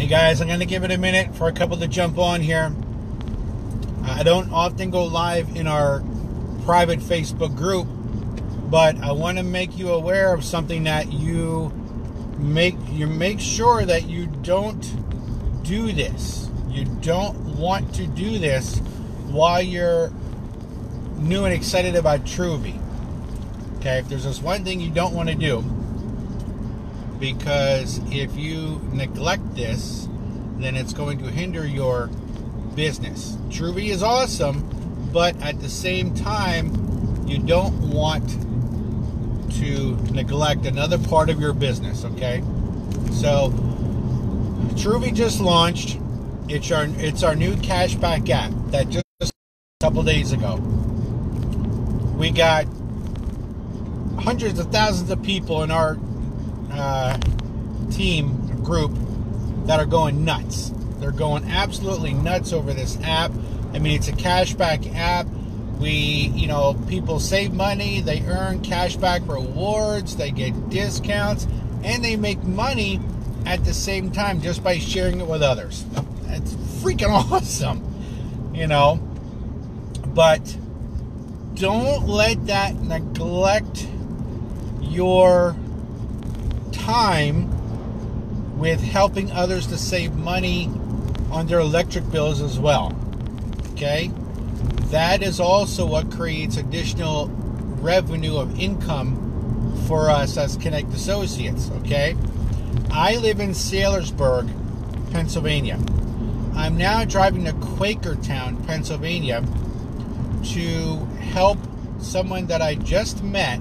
Hey guys, I'm going to give it a minute for a couple to jump on here. I don't often go live in our private Facebook group, but I want to make you aware of something that you make you make sure that you don't do this. You don't want to do this while you're new and excited about Truvvi. Okay, if there's this one thing you don't want to do, because if you neglect this, then it's going to hinder your business. Truvvi is awesome, but at the same time, you don't want to neglect another part of your business, okay? So, Truvvi just launched. It's our it's our new cashback app that just a couple days ago. We got hundreds of thousands of people in our uh, team group that are going nuts. They're going absolutely nuts over this app. I mean, it's a cashback app. We, you know, people save money, they earn cashback rewards, they get discounts, and they make money at the same time just by sharing it with others. It's freaking awesome, you know. But don't let that neglect your time with helping others to save money on their electric bills as well. Okay? That is also what creates additional revenue of income for us as Connect Associates. Okay? I live in Saylorsburg, Pennsylvania. I'm now driving to Quakertown, Pennsylvania to help someone that I just met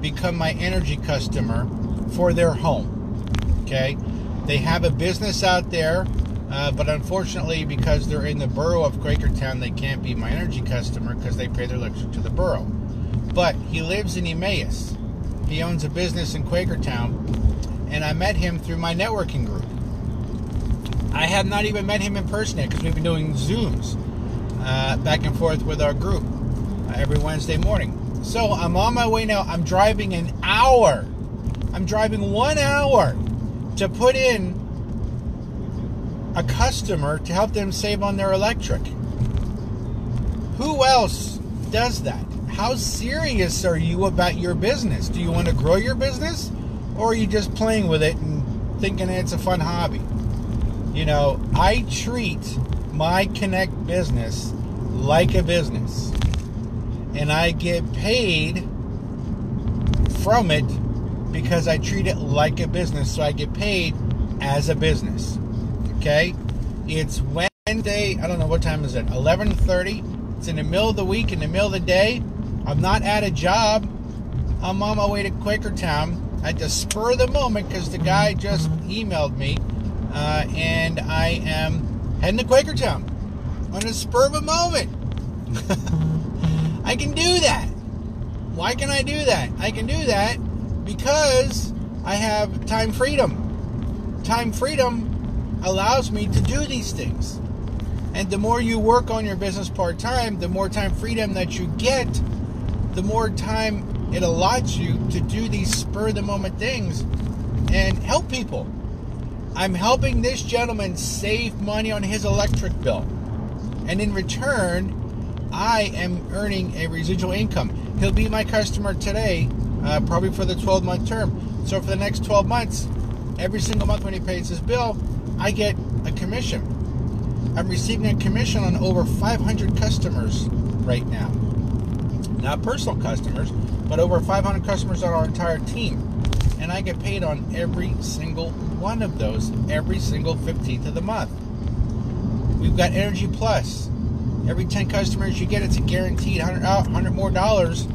become my energy customer for their home. Okay? They have a business out there, uh, but unfortunately, because they're in the borough of Quakertown, they can't be my energy customer because they pay their electric to the borough. But he lives in Emmaus. He owns a business in Quakertown, and I met him through my networking group. I have not even met him in person yet because we've been doing Zooms uh, back and forth with our group uh, every Wednesday morning. So I'm on my way now. I'm driving an hour. I'm driving one hour to put in a customer to help them save on their electric. Who else does that? How serious are you about your business? Do you want to grow your business? Or are you just playing with it and thinking it's a fun hobby? You know, I treat my Connect business like a business. And I get paid from it because I treat it like a business. So I get paid as a business. Okay? It's Wednesday, I don't know what time is it? 11:30. It's in the middle of the week, in the middle of the day. I'm not at a job. I'm on my way to Quakertown. I had to spur the moment because the guy just emailed me, uh, and I am heading to Quakertown on a spur of a moment. I can do that. Why can I do that? I can do that because I have time freedom. Time freedom allows me to do these things. And the more you work on your business part time, the more time freedom that you get, the more time it allots you to do these spur the moment things and help people. I'm helping this gentleman save money on his electric bill. And in return, I am earning a residual income. He'll be my customer today, uh, probably for the 12 month term. So for the next 12 months, every single month when he pays his bill, I get a commission. I'm receiving a commission on over 500 customers right now. Not personal customers, but over 500 customers on our entire team. And I get paid on every single one of those every single 15th of the month. We've got Energy Plus. Every 10 customers you get, it's a guaranteed 100, 100 more dollars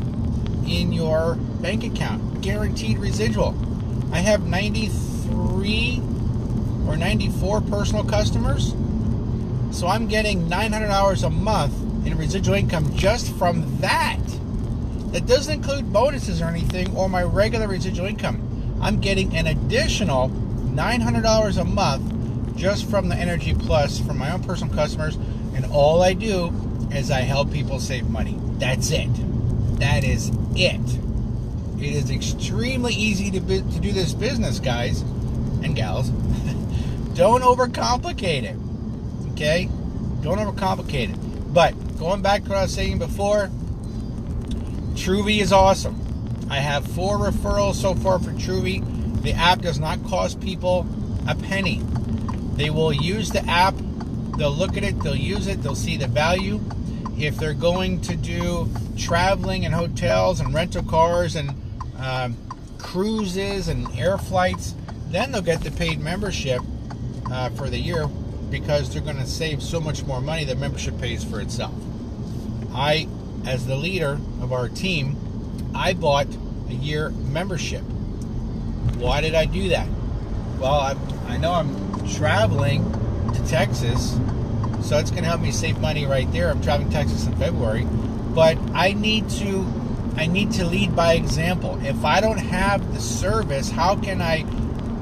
in your bank account. Guaranteed residual. I have 93 or 94 personal customers. So I'm getting $900 a month in residual income just from that. That doesn't include bonuses or anything or my regular residual income. I'm getting an additional $900 a month just from the Energy Plus from my own personal customers. And all I do is I help people save money. That's it. That is it. It is extremely easy to, to do this business, guys and gals. don't overcomplicate it. Okay? Don't overcomplicate it. But going back to what I was saying before, Truvvi is awesome. I have four referrals so far for Truvvi. The app does not cost people a penny. They will use the app, they'll look at it, they'll use it, they'll see the value. If they're going to do traveling and hotels and rental cars and um, cruises and air flights, then they'll get the paid membership uh, for the year because they're going to save so much more money. The membership pays for itself. I, as the leader of our team, I bought a year membership. Why did I do that? Well, I, I know I'm traveling to Texas, so it's going to help me save money right there. I'm traveling Texas in February, but I need to I need to lead by example. If I don't have the service, how can I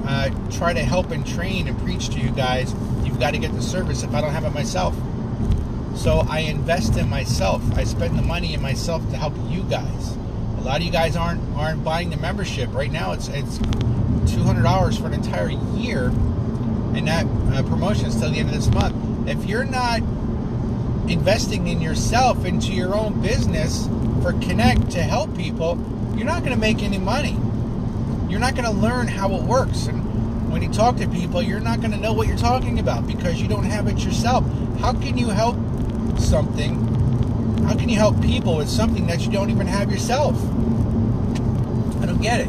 uh, try to help and train and preach to you guys? You've got to get the service if I don't have it myself. So I invest in myself. I spend the money in myself to help you guys. A lot of you guys aren't aren't buying the membership right now. It's it's two hundred dollars for an entire year, and that uh, promotion is till the end of this month. If you're not investing in yourself into your own business for Connect to help people, you're not going to make any money. You're not going to learn how it works. And when you talk to people, you're not going to know what you're talking about because you don't have it yourself. How can you help something? How can you help people with something that you don't even have yourself? I don't get it.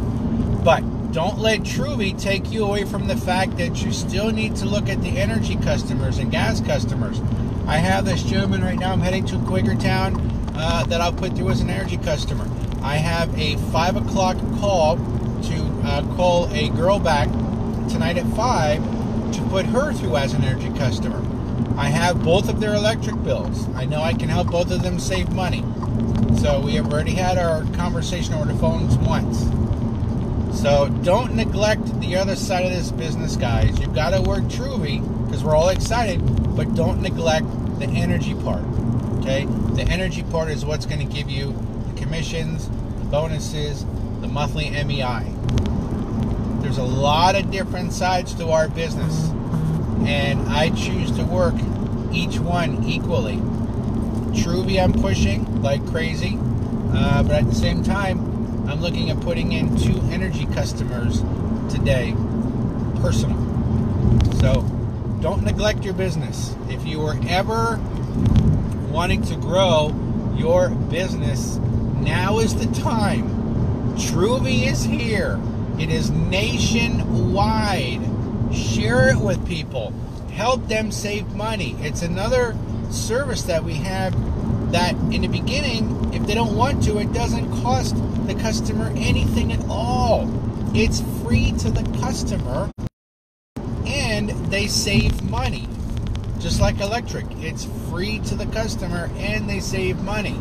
But don't let Truvvi take you away from the fact that you still need to look at the energy customers and gas customers. I have this gentleman right now. I'm heading to Quakertown uh, that I'll put through as an energy customer. I have a five o'clock call to uh, call a girl back tonight at five to put her through as an energy customer. I have both of their electric bills. I know I can help both of them save money. So we have already had our conversation over the phones once. So don't neglect the other side of this business, guys. You've got to work Truvvi because we're all excited, but don't neglect the energy part. Okay? The energy part is what's going to give you the commissions, the bonuses, the monthly MEI. There's a lot of different sides to our business, and I choose to work each one equally. Truvvi, I'm pushing like crazy, uh, but at the same time, I'm looking at putting in two energy customers today, personal. So don't neglect your business. If you were ever wanting to grow your business, now is the time. Truvvi is here. It is nationwide. Share it with people. Help them save money. It's another service that we have that in the beginning, if they don't want to, it doesn't cost the customer anything at all. It's free to the customer and they save money. Just like electric, it's free to the customer and they save money.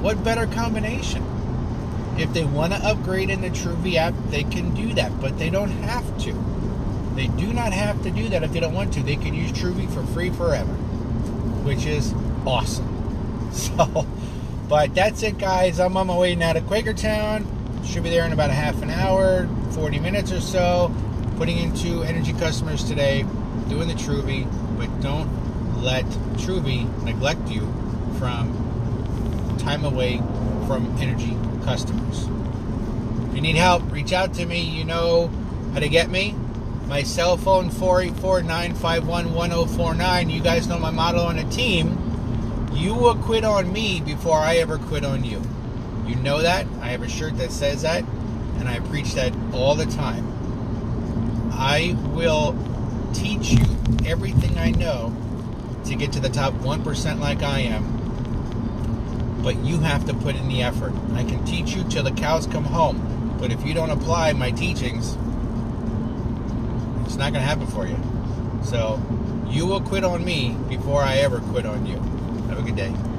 What better combination? If they want to upgrade in the Truvvi app, they can do that, but they don't have to. They do not have to do that if they don't want to. They can use Truvvi for free forever, which is awesome. So, but that's it, guys. I'm on my way now to Quakertown. Should be there in about a half an hour, 40 minutes or so. Putting into energy customers today, doing the Truvvi, but don't let Truvvi neglect you from time away from energy customers. If you need help, reach out to me. You know how to get me. My cell phone 484-951-1049. You guys know my motto on a team. You will quit on me before I ever quit on you. You know that. I have a shirt that says that, and I preach that all the time. I will teach you everything I know to get to the top 1% like I am. But you have to put in the effort. I can teach you till the cows come home. But if you don't apply my teachings, it's not going to happen for you. So you will quit on me before I ever quit on you. A good day.